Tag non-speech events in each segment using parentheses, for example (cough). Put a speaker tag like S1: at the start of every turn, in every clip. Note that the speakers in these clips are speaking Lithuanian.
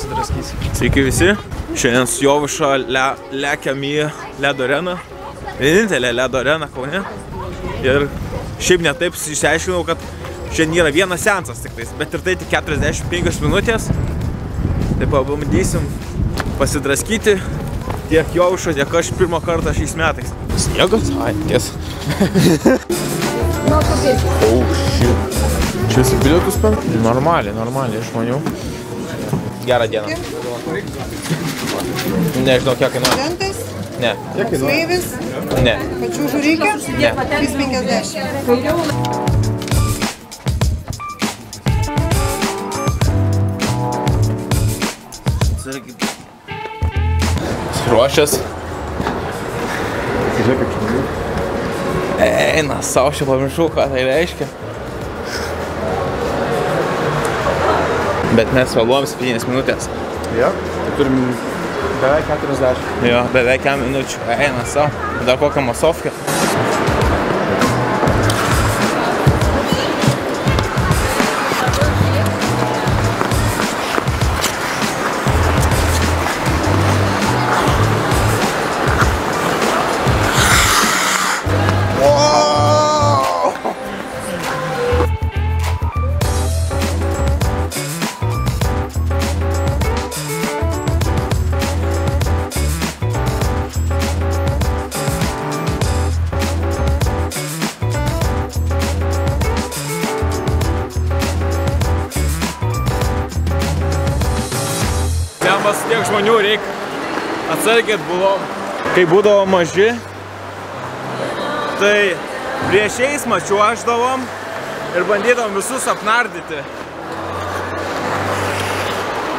S1: pasidraskys.
S2: Sveiki visi, šiandien su Joviša le, lekiam į Ledo areną. Vienintelė Ledo arena Kaune. Ir šiaip netaip išsiaiškinau, kad šiandien yra vienas seansas tik tais, bet ir tai tik 45 minutės. Tai pabandysim pasidraskyti tiek Jovišo, tiek aš pirmą kartą šiais metais. Sniegas? Ai, tiesa. (laughs) oh, shit. Čia esi bilietus perk? Normaliai, normaliai, žmonių. Gerą dieną. Nežinau, kiek kainuoja.
S3: Studentas,
S2: Ne.
S3: moksleivis,
S2: Ne.
S3: pačių žurykė,
S2: Ne.
S3: 350.
S2: Ruošęs. Žiūrėk, kaip žmonių. Eina, savo čia pamiršau, ką tai reiškia. Bet mes vėluojam 7 minutės.
S1: Ja, tai turim beveik 40.
S2: Jo, beveik 4 minučių. Eina savo. Dar kokią masovkę. Lempas tiek žmonių reikia atsargėt buvom. Kai būdavo maži, tai prieš eismą čiuoždavom ir bandydavom visus apnardyti.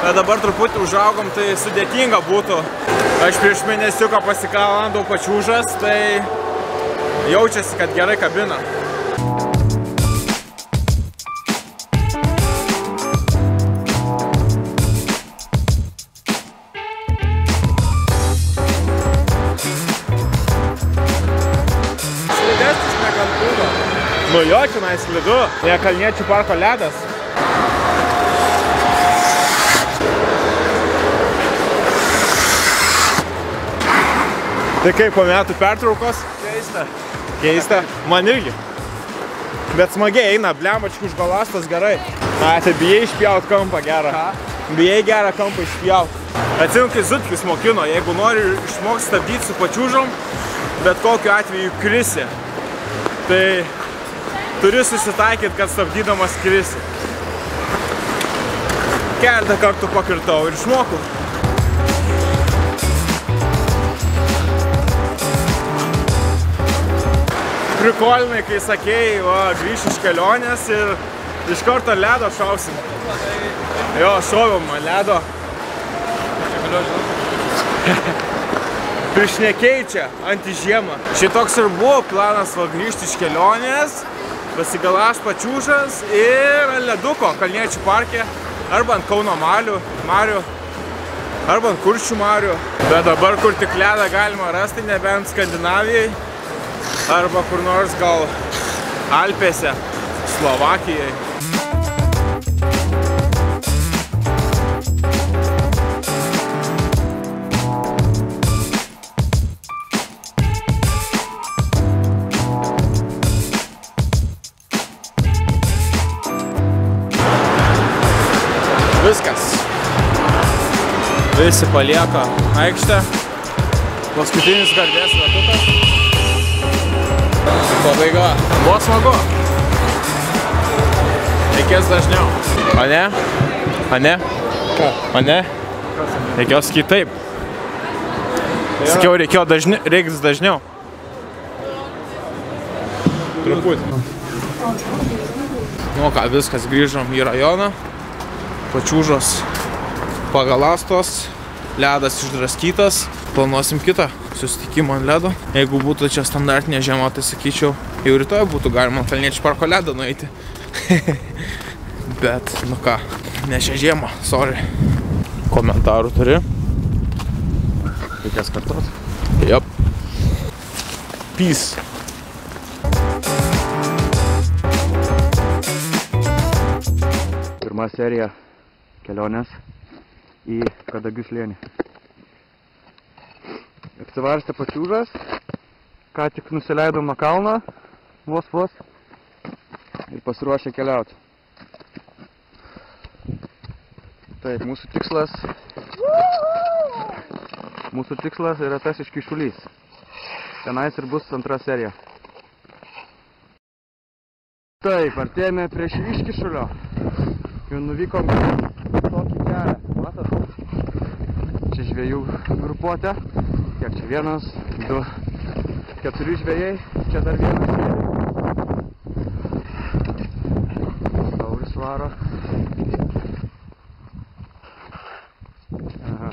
S2: Bet dabar truputį užaugom, tai sudėtinga būtų. Aš prieš mėnesiuką pasikalandau pačiūžas, tai jaučiasi, kad gerai kabina. Slidesnis Nu jo, čia slidu. Ne Kalniečių parko ledas. Tai kaip po metų pertraukos? Keista. Keista? Man irgi. Bet smagiai eina, blemačkų už balastas gerai. A, tai bijai išpjaut kampą gerą. Bijai gerą kampą išpjaut. Atsimenu, kai Zutkis mokino, jeigu nori išmokti stabdyti su pačiūžom, bet kokiu atveju krisi. Tai turi susitaikyti, kad stabdydamas krisi. Keletą kartų pakirtau ir išmokau. Prikolinai, kai sakėjai, va, grįš iš kelionės ir iš karto ledo šausim. Jo, šoviau man ledo. Prišnekėjai čia, anti žiemą. Šitoks ir buvo planas va grįžti iš kelionės, pasigalaš pačiūžas ir ant leduko Kalniečių parke arba ant Kauno Malių, Marių, arba ant Kuršių Marių. Bet dabar, kur tik ledą galima rasti, nebent Skandinavijai, arba kur nors gal Alpėse, Slovakijai. Visi palieka aikštę. Paskutinis garbės ratukas. Pabaiga. Buvo smagu. Reikės dažniau. O ne? O ne?
S1: Ką?
S2: O ne? Reikėjo sakyti taip. Sakiau, reikėjo dažni, reiks dažniau. Truputį. Nu ką, viskas, grįžom į rajoną. Pačiūžos pagalastos, ledas išdraskytas. Planuosim kitą susitikimą ant ledo. Jeigu būtų čia standartinė žiema, tai sakyčiau, jau rytoj būtų galima ant Kalniečių parko ledą nueiti. (laughs) Bet, nu ką, ne šią žiemą, sorry. Komentarų turi?
S1: Reikės kartot.
S2: Jop. Peace.
S1: Pirma serija kelionės.
S3: Į Kadagių slėnį. Apsivarstė pačiūžas, ką tik nusileidom nuo kalno, vos vos, ir pasiruošę keliauti. Taip, mūsų tikslas, mūsų tikslas yra tas iškišulys. Tenais ir bus antra serija. Taip, artėjame prie šį iškišulio. Jau nuvykom tokį kelią. Matot? Čia žvėjų grupuotė. Kiek čia? Vienas, du, keturi žvėjai. Čia dar vienas. Sauris varo. Aha.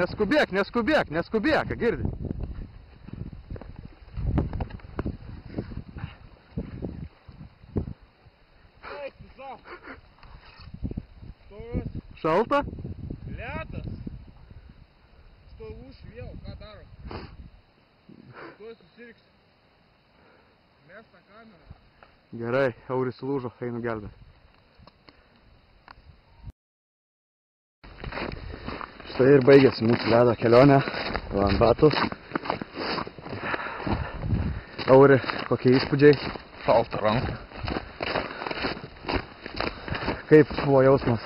S3: Neskubėk, neskubėk, neskubėk, girdi.
S2: Eik, tu savo.
S3: Šalta?
S2: ledas. Stovus vėl, ką daro? Tuoj susirgs. Mes tą kamerą.
S3: Gerai, Auris lūžo, einu gelbėt. Štai ir baigėsi mūsų ledo kelionė. Ant batų. Auri, kokie įspūdžiai?
S2: Šalta ranka.
S3: Kaip buvo jausmas?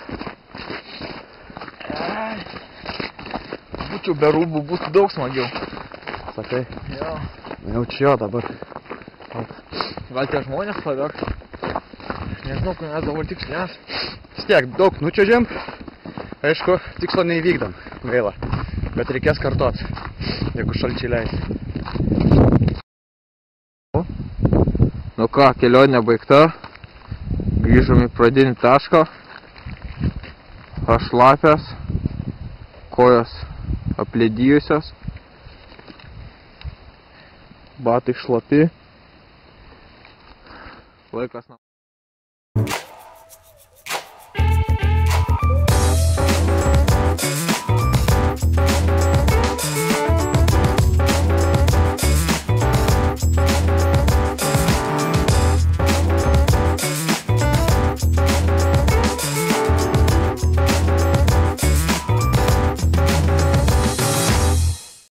S2: Būčiau be rūbų, būtų daug smagiau.
S3: Sakai,
S2: Jo.
S3: jau čia dabar.
S2: Gal tie žmonės paverks? Nežinau, kur mes dabar tiksliai esame.
S3: Vis tiek daug nučiuožėm. Aišku, tikslo neįvykdom. Gaila. Bet reikės kartot, jeigu šalčiai leis.
S2: Nu ką, kelionė baigta. Grįžom į pradinį tašką. Aš lapės. Kojos aplėdijusios. Batai šlapi. Laikas.